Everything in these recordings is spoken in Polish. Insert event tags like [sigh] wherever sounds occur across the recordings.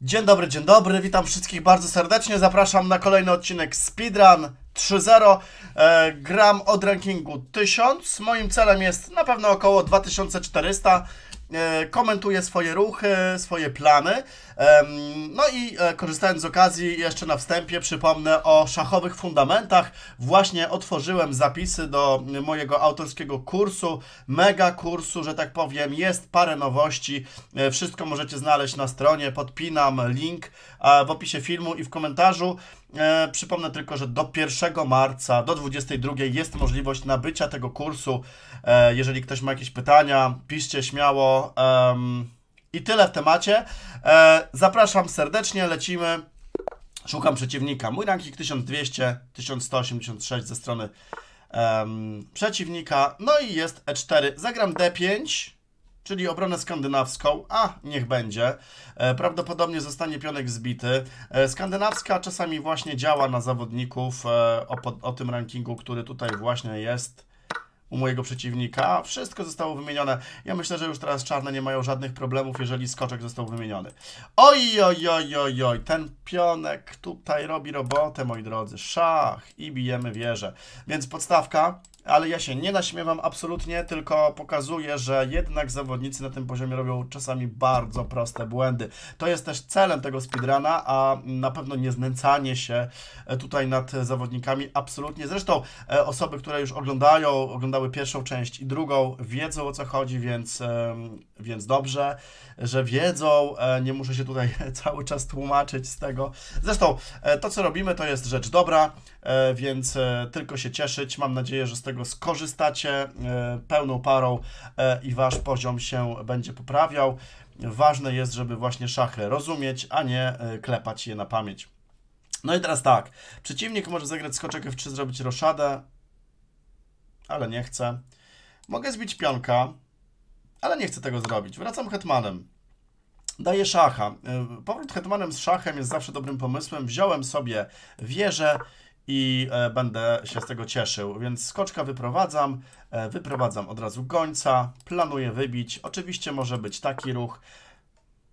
Dzień dobry, dzień dobry, witam wszystkich bardzo serdecznie. Zapraszam na kolejny odcinek Speedrun 3.0. E, gram od rankingu 1000. Moim celem jest na pewno około 2400. E, komentuję swoje ruchy, swoje plany. No i e, korzystając z okazji, jeszcze na wstępie przypomnę o szachowych fundamentach. Właśnie otworzyłem zapisy do mojego autorskiego kursu, mega kursu, że tak powiem. Jest parę nowości. E, Wszystko możecie znaleźć na stronie. Podpinam link w opisie filmu i w komentarzu. E, przypomnę tylko, że do 1 marca, do 22 jest możliwość nabycia tego kursu. E, jeżeli ktoś ma jakieś pytania, piszcie śmiało. Em, I tyle w temacie. E, zapraszam serdecznie, lecimy. Szukam przeciwnika. Mój ranking 1200, 1186 ze strony przeciwnika. No i jest E4. Zagram D5, czyli obronę skandynawską. A, niech będzie. E, prawdopodobnie zostanie pionek zbity. E, skandynawska czasami właśnie działa na zawodników e, o, o tym rankingu, który tutaj właśnie jest u mojego przeciwnika. Wszystko zostało wymienione. Ja myślę, że już teraz czarne nie mają żadnych problemów, jeżeli skoczek został wymieniony. Oj, oj, oj, oj, oj, ten pionek tutaj robi robotę, moi drodzy. Szach i bijemy wieżę. Więc podstawka, ale ja się nie naśmiewam absolutnie, tylko pokazuję, że jednak zawodnicy na tym poziomie robią czasami bardzo proste błędy. To jest też celem tego speedruna, a na pewno nie znęcanie się e, tutaj nad zawodnikami, absolutnie. Zresztą e, osoby, które już oglądają, oglądały pierwszą część i drugą, wiedzą o co chodzi, więc, więc dobrze, że wiedzą, e, nie muszę się tutaj [laughs] cały czas tłumaczyć z tego. Zresztą to, co robimy, to jest rzecz dobra, więc tylko się cieszyć. Mam nadzieję, że z tego skorzystacie e, pełną parą e, i wasz poziom się będzie poprawiał. Ważne jest, żeby właśnie szachy rozumieć, a nie e, klepać je na pamięć. No i teraz tak, przeciwnik może zagrać skoczek F3, zrobić roszadę, ale nie chcę. Mogę zbić pionka, ale nie chcę tego zrobić. Wracam hetmanem. Daję szacha. Powrót hetmanem z szachem jest zawsze dobrym pomysłem. Wziąłem sobie wieżę i e, będę się z tego cieszył. Więc skoczka wyprowadzam, e, wyprowadzam od razu gońca, planuję wybić. Oczywiście może być taki ruch,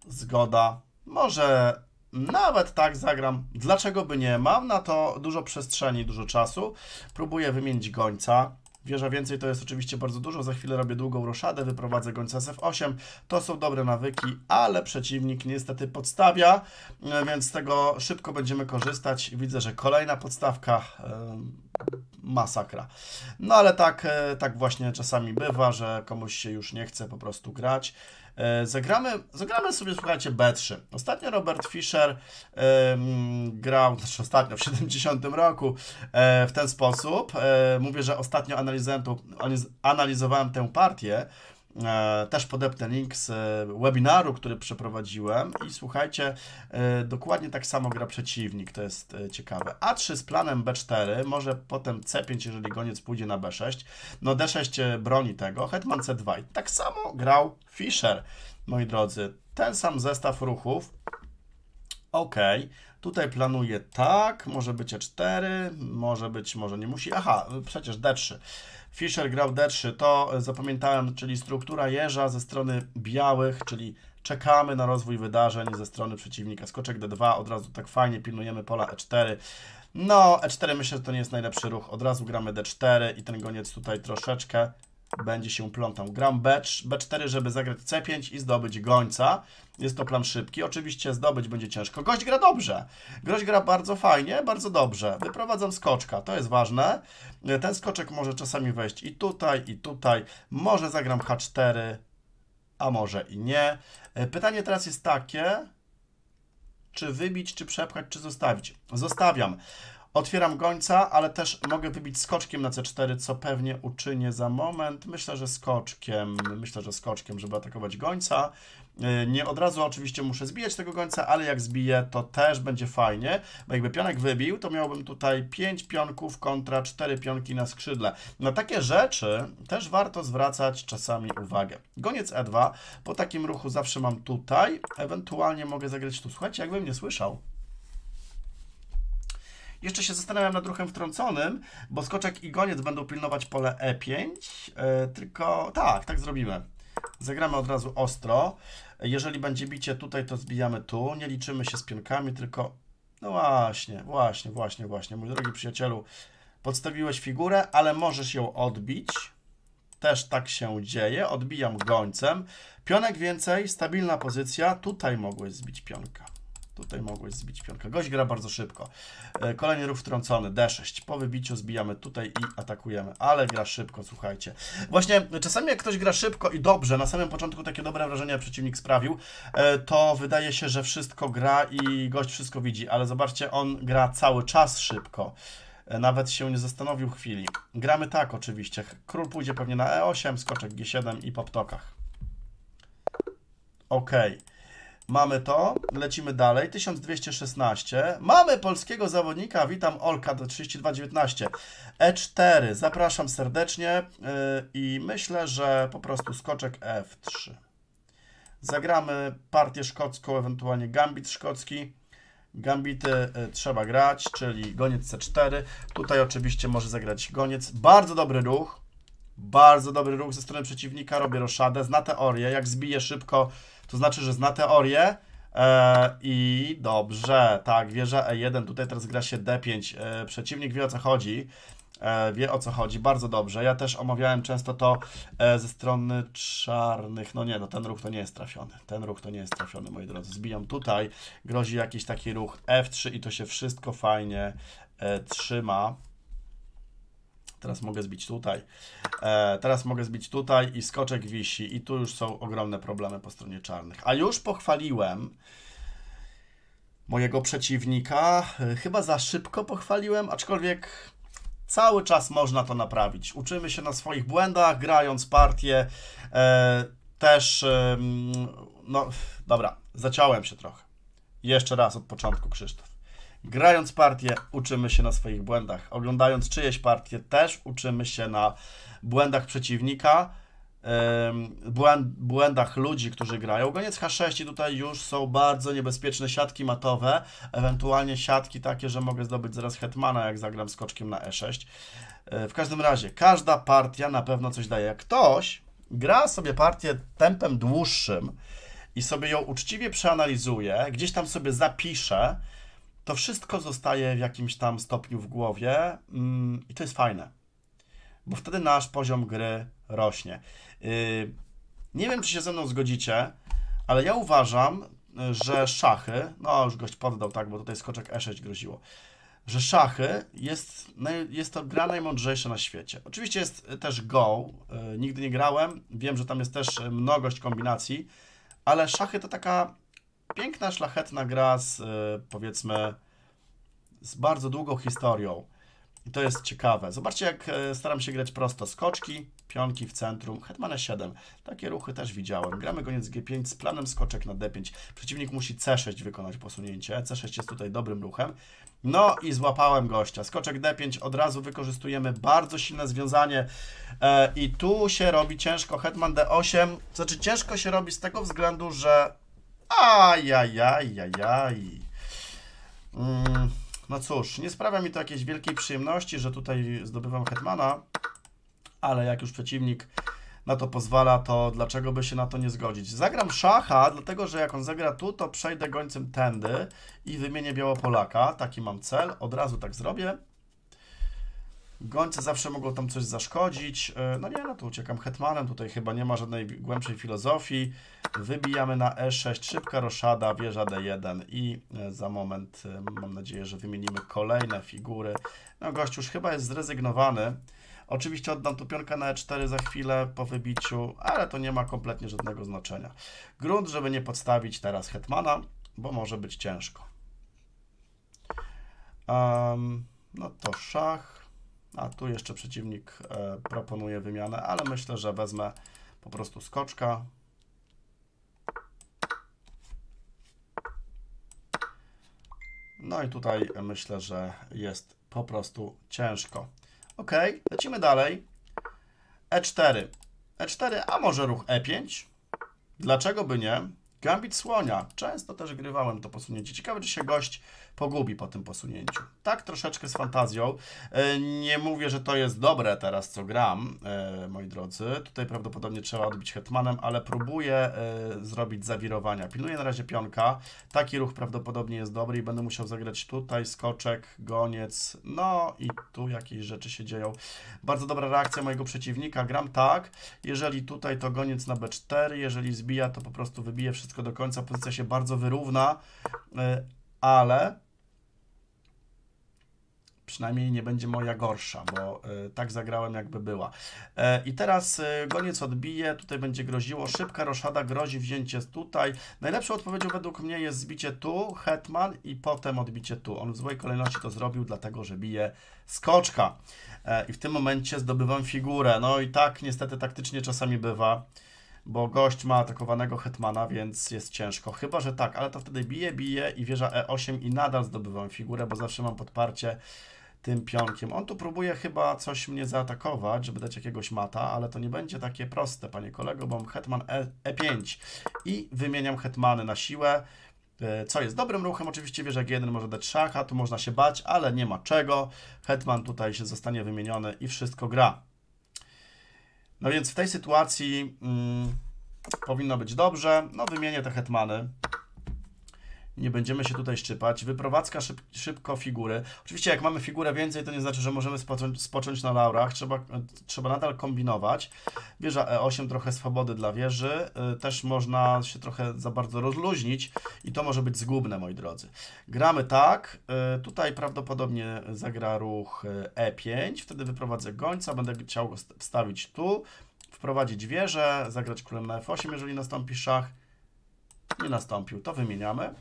zgoda. Może nawet tak zagram. Dlaczego by nie? Mam na to dużo przestrzeni, dużo czasu. Próbuję wymienić gońca. Wieża więcej to jest oczywiście bardzo dużo. Za chwilę robię długą roszadę, wyprowadzę gońca z F8. To są dobre nawyki, ale przeciwnik niestety podstawia, e, więc z tego szybko będziemy korzystać. Widzę, że kolejna podstawka em, masakra. No ale tak, e, tak właśnie czasami bywa, że komuś się już nie chce po prostu grać. E, Zagramy, zagramy sobie, słuchajcie, B3. Ostatnio Robert Fischer em, grał, znaczy ostatnio, w 70 roku e, w ten sposób. E, mówię, że ostatnio analizowałem, analizowałem tę partię. E, też podepnę link z e, webinaru, który przeprowadziłem i słuchajcie, e, dokładnie tak samo gra przeciwnik, to jest ciekawe. A3 z planem B4, może potem C5, jeżeli goniec pójdzie na B6. No D6 e, broni tego, hetman C2 i tak samo grał Fischer, moi drodzy. Ten sam zestaw ruchów, Ok, tutaj planuję tak, może być E4, może być, może nie musi. Aha, przecież D3. Fischer grał D3, to zapamiętałem, czyli struktura jeża ze strony białych, czyli czekamy na rozwój wydarzeń ze strony przeciwnika. Skoczek D2, od razu tak fajnie pilnujemy pola E4. No, E4 myślę, że to nie jest najlepszy ruch. Od razu gramy D4 i ten goniec tutaj troszeczkę będzie się plątał. Gram B, B4, żeby zagrać C5 i zdobyć gońca. Jest to plan szybki. Oczywiście zdobyć będzie ciężko. Gość gra dobrze. Gość gra bardzo fajnie, bardzo dobrze. Wyprowadzam skoczka, to jest ważne. Ten skoczek może czasami wejść i tutaj, i tutaj. Może zagram H4, a może i nie. Pytanie teraz jest takie, czy wybić, czy przepchać, czy zostawić. Zostawiam. Otwieram gońca, ale też mogę wybić skoczkiem na C4, co pewnie uczynię za moment. Myślę, że skoczkiem, myślę, że skoczkiem, żeby atakować gońca. Yy, Nie od razu oczywiście muszę zbijać tego gońca, ale jak zbiję, to też będzie fajnie, bo jakby pionek wybił, to miałbym tutaj 5 pionków kontra 4 pionki na skrzydle. Na takie rzeczy też warto zwracać czasami uwagę. Goniec E2, po takim ruchu zawsze mam tutaj, ewentualnie mogę zagrać tu. Słuchajcie, jakbym nie słyszał. Jeszcze się zastanawiam nad ruchem wtrąconym, bo skoczek i goniec będą pilnować pole E5, e, tylko tak, tak zrobimy. Zagramy od razu ostro. Jeżeli będzie bicie tutaj, to zbijamy tu. Nie liczymy się z pionkami, tylko... No właśnie, właśnie, właśnie, właśnie. Mój drogi przyjacielu, podstawiłeś figurę, ale możesz ją odbić. Też tak się dzieje. Odbijam gońcem. Pionek więcej, stabilna pozycja. Tutaj mogłeś zbić pionka. Tutaj mogłeś zbić pionkę. Gość gra bardzo szybko. E, kolejny ruch wtrącony, D6. Po wybiciu zbijamy tutaj i atakujemy. Ale gra szybko, słuchajcie. Właśnie czasami jak ktoś gra szybko i dobrze, na samym początku takie dobre wrażenie przeciwnik sprawił, e, to wydaje się, że wszystko gra i gość wszystko widzi. Ale zobaczcie, on gra cały czas szybko. E, nawet się nie zastanowił chwili. Gramy tak oczywiście. Król pójdzie pewnie na E8, skoczek G7 i po ptokach. Okej. Okay. Mamy to, lecimy dalej. 1216. Mamy polskiego zawodnika. Witam Olka do 3219. E4. Zapraszam serdecznie yy, i myślę, że po prostu skoczek F3. Zagramy partię szkocką, ewentualnie gambit szkocki. Gambity y, trzeba grać, czyli goniec C4. Tutaj oczywiście może zagrać goniec. Bardzo dobry ruch. Bardzo dobry ruch ze strony przeciwnika. Robię roszadę. Zna teorię. Jak zbije szybko to znaczy, że zna teorię e, i dobrze, tak, wieża E1, tutaj teraz gra się D5, e, przeciwnik wie o co chodzi, e, wie o co chodzi, bardzo dobrze, ja też omawiałem często to e, ze strony czarnych, no nie, no ten ruch to nie jest trafiony, ten ruch to nie jest trafiony, moi drodzy, zbijam tutaj, grozi jakiś taki ruch F3 i to się wszystko fajnie e, trzyma, Teraz mogę zbić tutaj. E, teraz mogę zbić tutaj i skoczek wisi i tu już są ogromne problemy po stronie czarnych. A już pochwaliłem mojego przeciwnika. E, chyba za szybko pochwaliłem, aczkolwiek cały czas można to naprawić. Uczymy się na swoich błędach, grając partię. E, też, e, no dobra, zaciąłem się trochę. Jeszcze raz od początku, Krzysztof. Grając partię uczymy się na swoich błędach. Oglądając czyjeś partie też uczymy się na błędach przeciwnika, błędach ludzi, którzy grają. Goniec H6 i tutaj już są bardzo niebezpieczne siatki matowe, ewentualnie siatki takie, że mogę zdobyć zaraz hetmana, jak zagram skoczkiem na E6. E, w każdym razie, każda partia na pewno coś daje. Jak ktoś gra sobie partię tempem dłuższym i sobie ją uczciwie przeanalizuje, gdzieś tam sobie zapisze, to wszystko zostaje w jakimś tam stopniu w głowie mm, i to jest fajne, bo wtedy nasz poziom gry rośnie. Yy, nie wiem, czy się ze mną zgodzicie, ale ja uważam, że szachy, no już gość poddał, tak, bo tutaj skoczek E6 groziło, że szachy jest, jest to gra najmądrzejsza na świecie. Oczywiście jest też Go, yy, nigdy nie grałem, wiem, że tam jest też mnogość kombinacji, ale szachy to taka piękna, szlachetna gra z e, powiedzmy z bardzo długą historią. I to jest ciekawe. Zobaczcie, jak e, staram się grać prosto. Skoczki, pionki w centrum, hetman 7 Takie ruchy też widziałem. Gramy goniec G5 z planem skoczek na D5. Przeciwnik musi C6 wykonać posunięcie. C6 jest tutaj dobrym ruchem. No i złapałem gościa. Skoczek D5 od razu wykorzystujemy bardzo silne związanie e, i tu się robi ciężko. Hetman D8, znaczy ciężko się robi z tego względu, że Ajajajajaj. Mm, no cóż, nie sprawia mi to jakiejś wielkiej przyjemności, że tutaj zdobywam hetmana, ale jak już przeciwnik na to pozwala, to dlaczego by się na to nie zgodzić? Zagram szacha, dlatego że jak on zagra tu, to przejdę gońcem tędy i wymienię Białopolaka. Taki mam cel, od razu tak zrobię. Gońce zawsze mogą tam coś zaszkodzić. E, no nie, no to uciekam hetmanem, tutaj chyba nie ma żadnej głębszej filozofii. Wybijamy na E6, szybka roszada, wieża D1 i e, za moment e, mam nadzieję, że wymienimy kolejne figury. No gość już chyba jest zrezygnowany. Oczywiście oddam tu pionkę na E4 za chwilę po wybiciu, ale to nie ma kompletnie żadnego znaczenia. Grunt, żeby nie podstawić teraz hetmana, bo może być ciężko. Um, no to szach. A tu jeszcze przeciwnik e, proponuje wymianę, ale myślę, że wezmę po prostu skoczka. No i tutaj myślę, że jest po prostu ciężko. Ok, lecimy dalej. E4. E4, a może ruch E5? Dlaczego by nie? Gambit słonia. Często też grywałem to posunięcie. Ciekawe, czy się gość pogubi po tym posunięciu. Tak troszeczkę z fantazją. E, nie mówię, że to jest dobre teraz, co gram, e, moi drodzy. Tutaj prawdopodobnie trzeba odbić hetmanem, ale próbuję e, zrobić zawirowania. Pilnuję na razie pionka. Taki ruch prawdopodobnie jest dobry i będę musiał zagrać tutaj skoczek, goniec, no i tu jakieś rzeczy się dzieją. Bardzo dobra reakcja mojego przeciwnika. Gram tak, jeżeli tutaj to goniec na b4, jeżeli zbija, to po prostu wybije wszystko do końca. Pozycja się bardzo wyrówna, ale przynajmniej nie będzie moja gorsza, bo y, tak zagrałem jakby była. E, I teraz y, goniec odbije, tutaj będzie groziło, szybka roszada grozi wzięcie tutaj. Najlepszą odpowiedzią według mnie jest zbicie tu, hetman i potem odbicie tu. On w złej kolejności to zrobił, dlatego że bije skoczka. E, I w tym momencie zdobywam figurę. No i tak niestety taktycznie czasami bywa bo gość ma atakowanego hetmana, więc jest ciężko. Chyba, że tak, ale to wtedy bije, bije i wieża E8 i nadal zdobywam figurę, bo zawsze mam podparcie tym pionkiem. On tu próbuje chyba coś mnie zaatakować, żeby dać jakiegoś mata, ale to nie będzie takie proste, panie kolego, bo mam hetman e, E5 i wymieniam hetmany na siłę, e, co jest dobrym ruchem. Oczywiście wieża G1 może dać szacha, tu można się bać, ale nie ma czego. Hetman tutaj się zostanie wymieniony i wszystko gra. No więc w tej sytuacji mm, powinno być dobrze. No wymienię te hetmany. Nie będziemy się tutaj szczypać. Wyprowadzka szyb, szybko figury. Oczywiście jak mamy figurę więcej, to nie znaczy, że możemy spocząć, spocząć na laurach. Trzeba, trzeba nadal kombinować. Wieża E8, trochę swobody dla wieży. Y, też można się trochę za bardzo rozluźnić i to może być zgubne, moi drodzy. Gramy tak. Y, tutaj prawdopodobnie zagra ruch E5. Wtedy wyprowadzę gońca. Będę chciał go wstawić tu. Wprowadzić wieżę, zagrać królem na F8, jeżeli nastąpi szach nie nastąpił, to wymieniamy.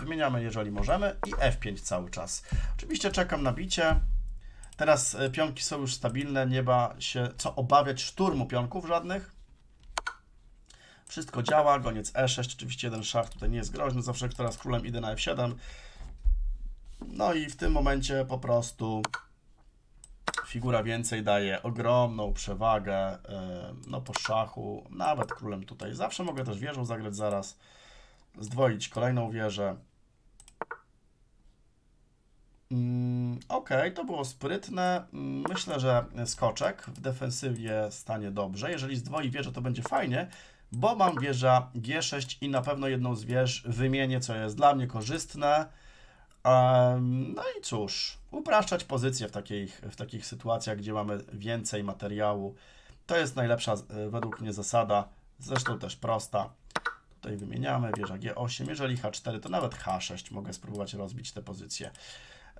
Wymieniamy, jeżeli możemy i F5 cały czas. Oczywiście czekam na bicie. Teraz e, pionki są już stabilne, nie ma się co obawiać szturmu pionków żadnych. Wszystko działa, goniec E6, oczywiście jeden szach tutaj nie jest groźny, zawsze która z królem idę na F7. No i w tym momencie po prostu figura więcej daje ogromną przewagę e, no po szachu, nawet królem tutaj. Zawsze mogę też wieżą zagrać zaraz zdwoić kolejną wieżę. Mm, ok, to było sprytne. Mm, myślę, że skoczek w defensywie stanie dobrze. Jeżeli zdwoi wieżę, to będzie fajnie, bo mam wieża G6 i na pewno jedną z wież wymienię, co jest dla mnie korzystne. No i cóż, upraszczać pozycję w takich, w takich sytuacjach, gdzie mamy więcej materiału. To jest najlepsza e, według mnie zasada, zresztą też prosta. Tutaj wymieniamy, wieża G8. Jeżeli H4, to nawet H6 mogę spróbować rozbić te pozycje.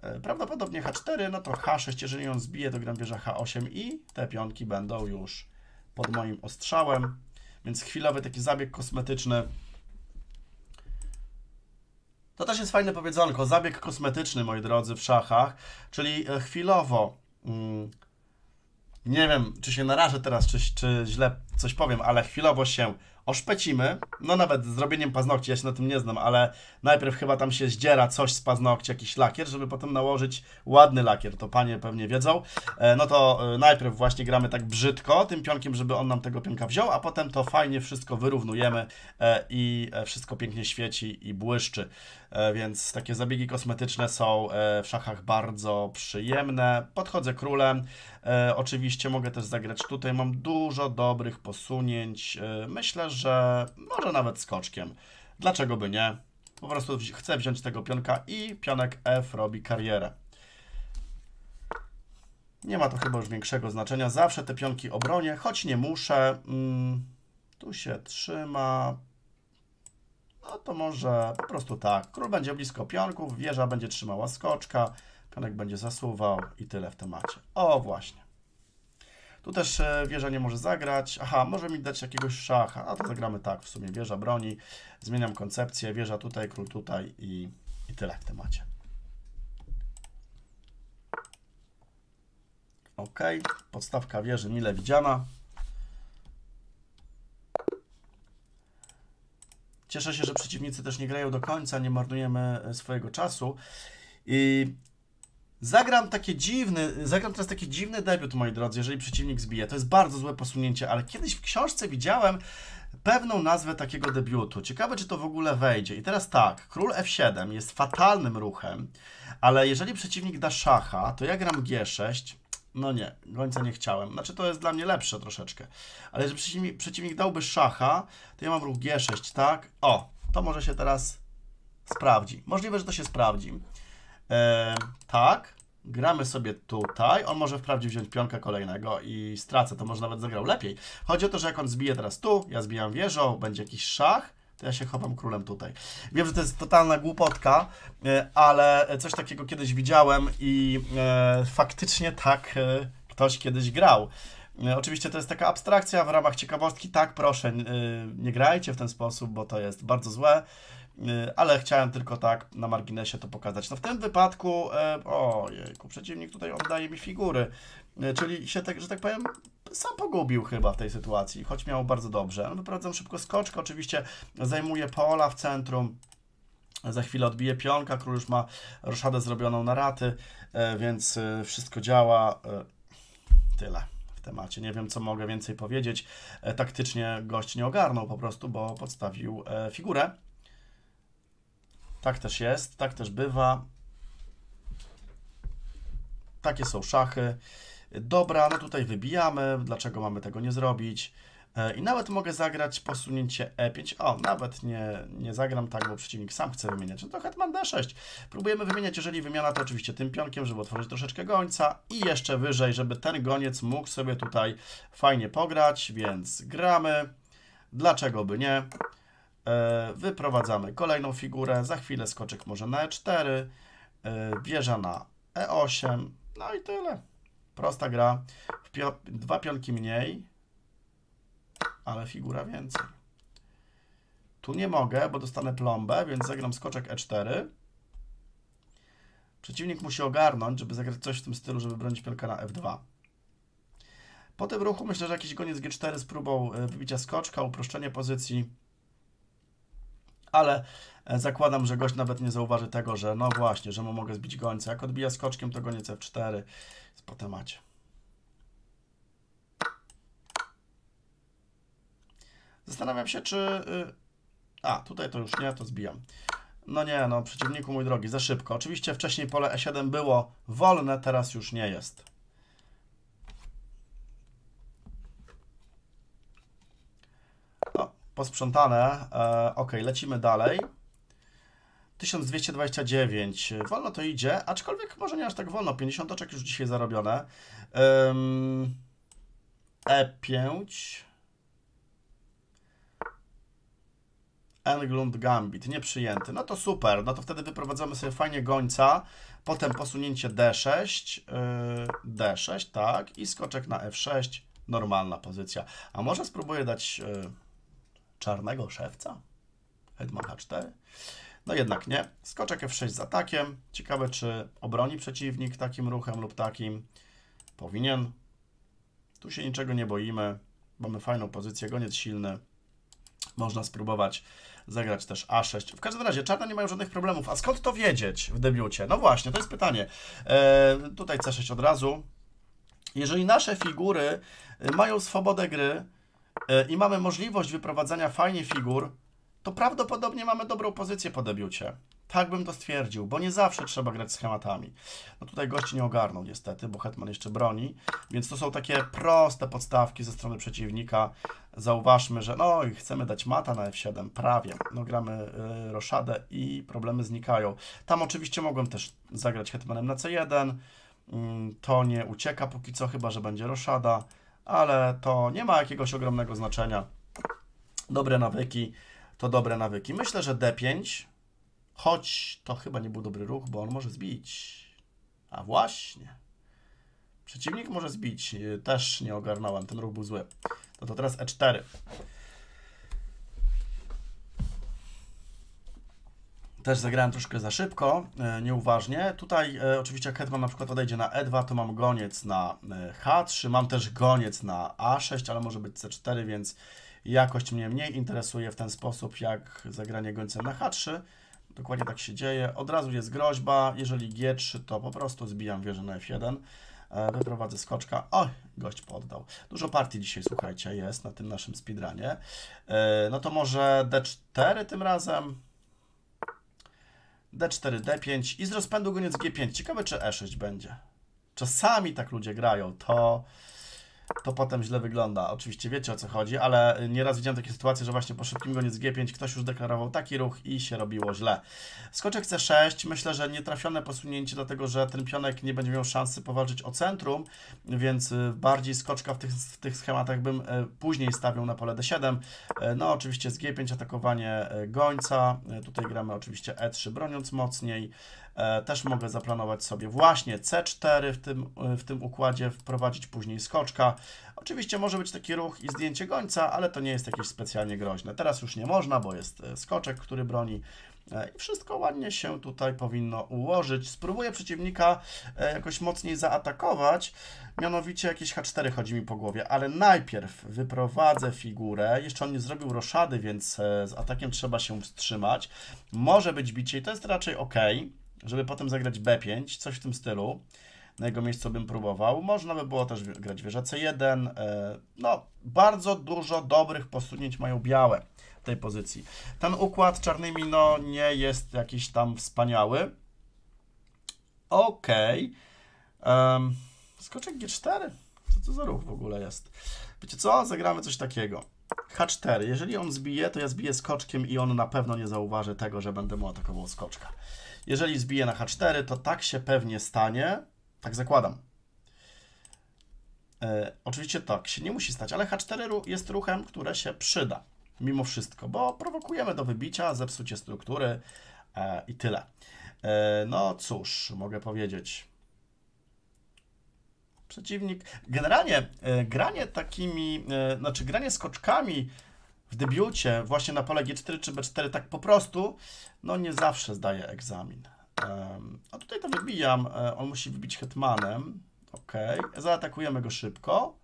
E, prawdopodobnie H4, no to H6, jeżeli ją zbije, to gram wieża H8 i te pionki będą już pod moim ostrzałem. Więc chwilowy taki zabieg kosmetyczny. To też jest fajne powiedzonko, zabieg kosmetyczny, moi drodzy, w szachach, czyli e, chwilowo, mm, nie wiem, czy się narażę teraz, czy, czy źle coś powiem, ale chwilowo się oszpecimy, no nawet zrobieniem paznokci, ja się na tym nie znam, ale najpierw chyba tam się zdziera coś z paznokci, jakiś lakier, żeby potem nałożyć ładny lakier, to panie pewnie wiedzą, e, no to e, najpierw właśnie gramy tak brzydko tym pionkiem, żeby on nam tego pionka wziął, a potem to fajnie wszystko wyrównujemy e, i wszystko pięknie świeci i błyszczy, więc takie zabiegi kosmetyczne są w szachach bardzo przyjemne. Podchodzę królem, oczywiście mogę też zagrać tutaj, mam dużo dobrych posunięć, myślę, że że może nawet skoczkiem. Dlaczego by nie? Po prostu chcę wziąć tego pionka i pionek F robi karierę. Nie ma to chyba już większego znaczenia. Zawsze te pionki obronię, choć nie muszę. Mm, tu się trzyma. No to może po prostu tak. Król będzie blisko pionków, wieża będzie trzymała skoczka, pionek będzie zasuwał i tyle w temacie. O, właśnie. Tu też e, wieża nie może zagrać. Aha, może mi dać jakiegoś szacha. A to zagramy tak w sumie. Wieża broni. Zmieniam koncepcję. Wieża tutaj, król tutaj i, i tyle w temacie. Ok. Podstawka wieży mile widziana. Cieszę się, że przeciwnicy też nie grają do końca, nie marnujemy e, swojego czasu. I Zagram takie dziwny, zagram teraz taki dziwny debiut, moi drodzy, jeżeli przeciwnik zbije. To jest bardzo złe posunięcie, ale kiedyś w książce widziałem, pewną nazwę takiego debiutu. Ciekawe, czy to w ogóle wejdzie. I teraz tak, król F7 jest fatalnym ruchem, ale jeżeli przeciwnik da szacha, to ja gram G6. No nie, gońca nie chciałem. Znaczy to jest dla mnie lepsze troszeczkę. Ale jeżeli przeciwnik, przeciwnik dałby szacha, to ja mam ruch G6, tak? O, to może się teraz sprawdzi. Możliwe, że to się sprawdzi. E, tak, gramy sobie tutaj. On może wprawdzie wziąć pionkę kolejnego i stracę, to może nawet zagrał lepiej. Chodzi o to, że jak on zbije teraz tu, ja zbijam wieżą, będzie jakiś szach, to ja się chowam królem tutaj. Wiem, że to jest totalna głupotka, e, ale coś takiego kiedyś widziałem i e, faktycznie tak e, ktoś kiedyś grał. E, oczywiście to jest taka abstrakcja w ramach ciekawostki. Tak, proszę, e, nie grajcie w ten sposób, bo to jest bardzo złe. Y, ale chciałem tylko tak na marginesie to pokazać. No w tym wypadku, e, ojejku, przeciwnik tutaj oddaje mi figury, e, czyli się, tak, że tak powiem, sam pogubił chyba w tej sytuacji, choć miał bardzo dobrze. No, wyprowadzam szybko skoczkę, oczywiście zajmuje pola w centrum, za chwilę odbije pionka, król już ma roszadę zrobioną na raty, więc wszystko działa. Tyle w temacie. Nie wiem, co mogę więcej powiedzieć. Taktycznie gość nie ogarnął po prostu, bo podstawił figurę. Tak też jest, tak też bywa. Takie są szachy. Dobra, no tutaj wybijamy. Dlaczego mamy tego nie zrobić? E, I nawet mogę zagrać posunięcie E5. O, nawet nie, nie zagram tak, bo przeciwnik sam chce wymieniać. No to hetman D6. Próbujemy wymieniać, jeżeli wymiana, to oczywiście tym pionkiem, żeby otworzyć troszeczkę gońca i jeszcze wyżej, żeby ten goniec mógł sobie tutaj fajnie pograć, więc gramy. Dlaczego by nie? E, wyprowadzamy kolejną figurę, za chwilę skoczek może na E4, e, wieża na E8, no i tyle. Prosta gra. Dwa pionki mniej, ale figura więcej. Tu nie mogę, bo dostanę plombę, więc zagram skoczek E4. Przeciwnik musi ogarnąć, żeby zagrać coś w tym stylu, żeby bronić pionka na F2. Po tym ruchu myślę, że jakiś goniec G4 z próbą e, wybicia skoczka, uproszczenie pozycji ale e, zakładam, że gość nawet nie zauważy tego, że no właśnie, że mu mogę zbić gońca. Jak odbija skoczkiem, to goniec F4 jest po temacie. Zastanawiam się, czy... Y, a, tutaj to już nie, to zbijam. No nie, no przeciwniku mój drogi, za szybko. Oczywiście wcześniej pole E7 było wolne, teraz już nie jest. Posprzątane. E, ok, lecimy dalej. 1229. Wolno to idzie, aczkolwiek może nie aż tak wolno. 50 oczek już dzisiaj zarobione. Um, E5. Englund Gambit, nieprzyjęty. No to super, no to wtedy wyprowadzamy sobie fajnie gońca, potem posunięcie D6, yy, D6, tak, i skoczek na F6, normalna pozycja. A może spróbuję dać... Yy, czarnego szewca? Hetman H4? No jednak nie. Skoczek F6 z atakiem. Ciekawe, czy obroni przeciwnik takim ruchem lub takim. Powinien. Tu się niczego nie boimy. Mamy fajną pozycję, goniec silny. Można spróbować zagrać też A6. W każdym razie czarne nie mają żadnych problemów. A skąd to wiedzieć w debiucie? No właśnie, to jest pytanie. E, tutaj C6 od razu. Jeżeli nasze figury mają swobodę gry, i mamy możliwość wyprowadzania fajnie figur, to prawdopodobnie mamy dobrą pozycję po debiucie. Tak bym to stwierdził, bo nie zawsze trzeba grać schematami. No tutaj gości nie ogarną niestety, bo Hetman jeszcze broni, więc to są takie proste podstawki ze strony przeciwnika. Zauważmy, że no i chcemy dać mata na F7, prawie. No gramy y, roszadę i problemy znikają. Tam oczywiście mogłem też zagrać Hetmanem na C1, y, to nie ucieka póki co, chyba że będzie roszada ale to nie ma jakiegoś ogromnego znaczenia. Dobre nawyki to dobre nawyki. Myślę, że D5, choć to chyba nie był dobry ruch, bo on może zbić. A właśnie. Przeciwnik może zbić. Też nie ogarnąłem, ten ruch był zły. No to teraz E4. Też zagrałem troszkę za szybko, e, nieuważnie. Tutaj e, oczywiście jak hetman na przykład odejdzie na E2, to mam goniec na e, H3, mam też goniec na A6, ale może być C4, więc jakość mnie mniej interesuje w ten sposób, jak zagranie gońcem na H3. Dokładnie tak się dzieje. Od razu jest groźba, jeżeli G3, to po prostu zbijam wieżę na F1. E, wyprowadzę skoczka. Oj, gość poddał. Dużo partii dzisiaj, słuchajcie, jest na tym naszym speedrunie. No to może D4 tym razem. D4, D5 i z rozpędu goniec G5. Ciekawe, czy E6 będzie. Czasami tak ludzie grają, to to potem źle wygląda. Oczywiście wiecie o co chodzi, ale nieraz widziałem takie sytuacje, że właśnie po szybkim goniec G5 ktoś już deklarował taki ruch i się robiło źle. Skoczek C6, myślę, że nietrafione posunięcie, dlatego że ten pionek nie będzie miał szansy powalczyć o centrum, więc y, bardziej skoczka w tych, w tych schematach bym y, później stawiał na pole D7. Y, no oczywiście z G5 atakowanie gońca, tutaj gramy oczywiście E3 broniąc mocniej. E, też mogę zaplanować sobie właśnie C4 w tym, w tym układzie, wprowadzić później skoczka. Oczywiście może być taki ruch i zdjęcie gońca, ale to nie jest jakieś specjalnie groźne. Teraz już nie można, bo jest e, skoczek, który broni e, i wszystko ładnie się tutaj powinno ułożyć. Spróbuję przeciwnika jakoś mocniej zaatakować, mianowicie jakieś H4 chodzi mi po głowie, ale najpierw wyprowadzę figurę. Jeszcze on nie zrobił roszady, więc z atakiem trzeba się wstrzymać. Może być bicie i to jest raczej ok żeby potem zagrać B5, coś w tym stylu. Na jego miejscu bym próbował. Można by było też grać wieża C1. E, no, bardzo dużo dobrych posunięć mają białe w tej pozycji. Ten układ czarnymi no, nie jest jakiś tam wspaniały. Ok. Um, skoczek G4. Co to za ruch w ogóle jest? Wiecie co? Zagramy coś takiego. H4. Jeżeli on zbije, to ja zbiję skoczkiem i on na pewno nie zauważy tego, że będę mu atakował skoczka. Jeżeli zbije na H4, to tak się pewnie stanie. Tak zakładam. E, oczywiście tak się nie musi stać, ale H4 jest ruchem, które się przyda. Mimo wszystko, bo prowokujemy do wybicia, zepsucie struktury e, i tyle. E, no cóż, mogę powiedzieć. Przeciwnik. Generalnie e, granie takimi, e, znaczy granie skoczkami w debiucie właśnie na pole G4 czy B4 tak po prostu, no nie zawsze zdaje egzamin. A tutaj to wybijam, e, on musi wybić hetmanem, ok, zaatakujemy go szybko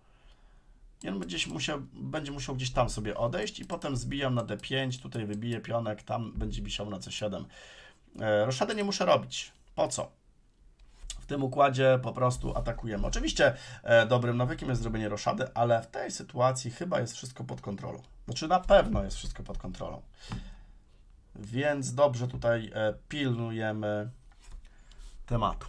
i on będzie musiał, będzie musiał gdzieś tam sobie odejść i potem zbijam na D5, tutaj wybiję pionek, tam będzie wisiał na C7. E, Roszadę nie muszę robić. Po co? w tym układzie po prostu atakujemy. Oczywiście e, dobrym nawykiem jest zrobienie roszady, ale w tej sytuacji chyba jest wszystko pod kontrolą. Znaczy na pewno jest wszystko pod kontrolą. Więc dobrze tutaj e, pilnujemy tematu.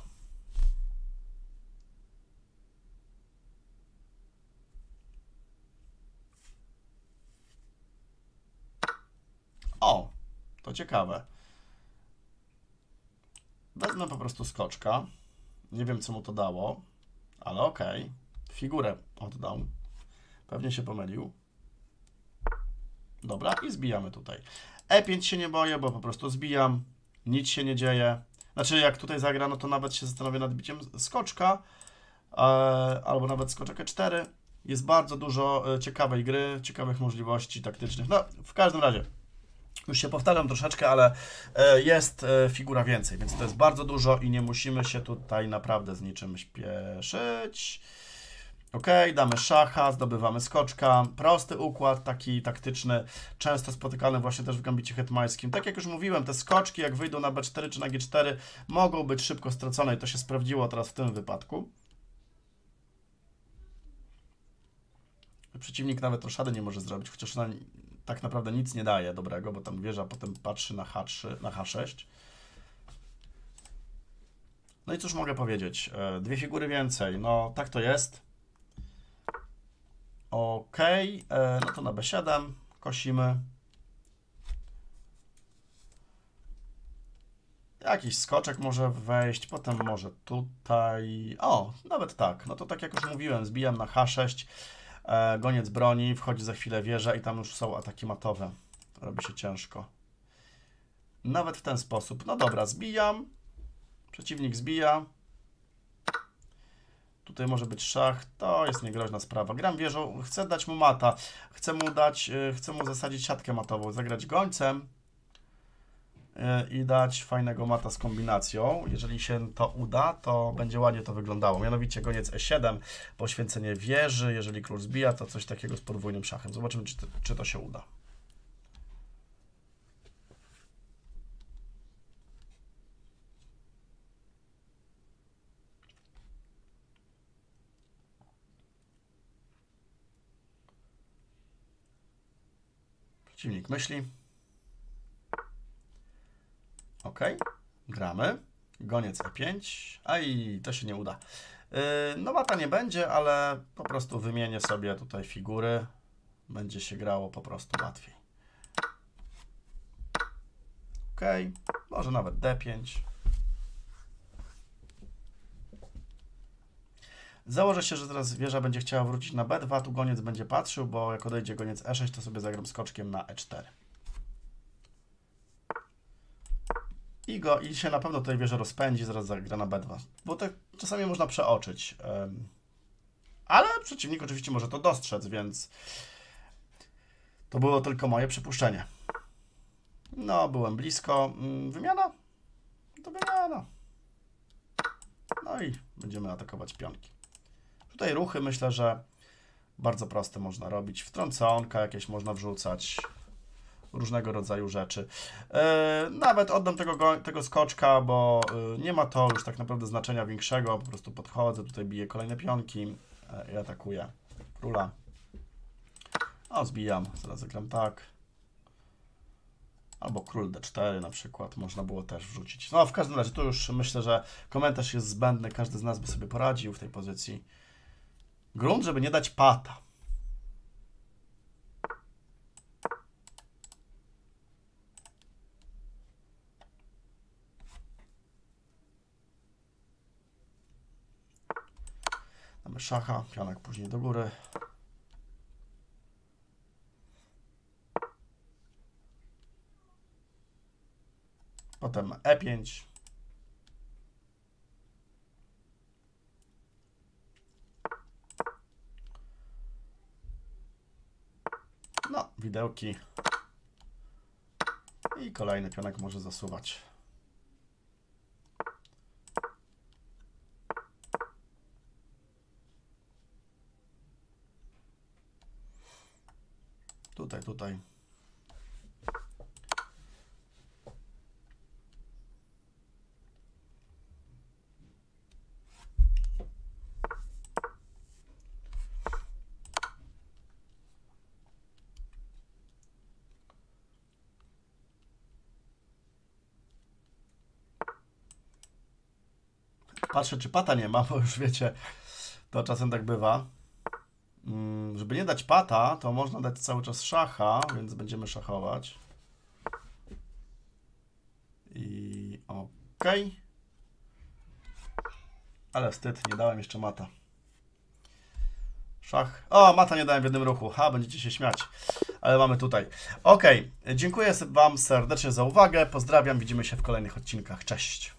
O, to ciekawe. Wezmę po prostu skoczka. Nie wiem, co mu to dało, ale okej. Okay. Figurę oddał. Pewnie się pomylił. Dobra, i zbijamy tutaj. E5 się nie boję, bo po prostu zbijam. Nic się nie dzieje. Znaczy, jak tutaj zagra, no to nawet się zastanowię nad biciem skoczka, e, albo nawet skoczek E4. Jest bardzo dużo e, ciekawej gry, ciekawych możliwości taktycznych. No, w każdym razie, już się powtarzam troszeczkę, ale e, jest e, figura więcej, więc to jest bardzo dużo i nie musimy się tutaj naprawdę z niczym śpieszyć. Ok, damy szacha, zdobywamy skoczka. Prosty układ, taki taktyczny, często spotykany właśnie też w gambicie hetmańskim. Tak jak już mówiłem, te skoczki, jak wyjdą na B4 czy na G4, mogą być szybko stracone i to się sprawdziło teraz w tym wypadku. Przeciwnik nawet roszady nie może zrobić, chociaż ona tak naprawdę nic nie daje dobrego, bo tam wieża potem patrzy na H3, na H6. No i cóż mogę powiedzieć? E, dwie figury więcej. No tak to jest. Ok, e, no to na B7 kosimy. Jakiś skoczek może wejść, potem może tutaj. O, nawet tak. No to tak jak już mówiłem, zbijam na H6. E, goniec broni, wchodzi za chwilę wieża i tam już są ataki matowe. Robi się ciężko. Nawet w ten sposób. No dobra, zbijam. Przeciwnik zbija. Tutaj może być szach. To jest niegroźna sprawa. Gram wieżą. Chcę dać mu mata. Chcę mu dać, e, chcę mu zasadzić siatkę matową. Zagrać gońcem. E, i dać fajnego mata z kombinacją. Jeżeli się to uda, to będzie ładnie to wyglądało. Mianowicie goniec E7, poświęcenie wieży, jeżeli król zbija, to coś takiego z podwójnym szachem. Zobaczymy, czy to, czy to się uda. Przeciwnik myśli. Ok, gramy. Goniec E5, a i to się nie uda. Yy, no mata nie będzie, ale po prostu wymienię sobie tutaj figury. Będzie się grało po prostu łatwiej. Ok, może nawet D5. Założę się, że teraz wieża będzie chciała wrócić na B2, tu goniec będzie patrzył, bo jak odejdzie goniec E6, to sobie zagram skoczkiem na E4. I, go, I się na pewno tutaj wieża rozpędzi, zaraz zagra na B2. Bo tak czasami można przeoczyć. Ale przeciwnik oczywiście może to dostrzec, więc to było tylko moje przypuszczenie. No, byłem blisko. Mm, wymiana? To wymiana. No i będziemy atakować pionki. Tutaj ruchy myślę, że bardzo proste można robić. Wtrąconka jakieś można wrzucać. Różnego rodzaju rzeczy. E, nawet oddam tego, tego skoczka, bo e, nie ma to już tak naprawdę znaczenia większego. Po prostu podchodzę, tutaj biję kolejne pionki e, i atakuję króla. O, zbijam. Zaraz zagram tak. Albo król d4 na przykład można było też wrzucić. No w każdym razie tu już myślę, że komentarz jest zbędny. Każdy z nas by sobie poradził w tej pozycji. Grunt, żeby nie dać pata. Mamy szacha, pionek później do góry. Potem E5. No, widełki. I kolejny pionek może zasuwać. Tutaj, tutaj. Patrzę, czy pata nie ma, bo już wiecie, to czasem tak bywa. Mm, żeby nie dać pata, to można dać cały czas szacha, więc będziemy szachować. I ok. Ale wstyd, nie dałem jeszcze mata. Szach. O, mata nie dałem w jednym ruchu. Ha, będziecie się śmiać. Ale mamy tutaj. Ok, dziękuję Wam serdecznie za uwagę. Pozdrawiam, widzimy się w kolejnych odcinkach. Cześć.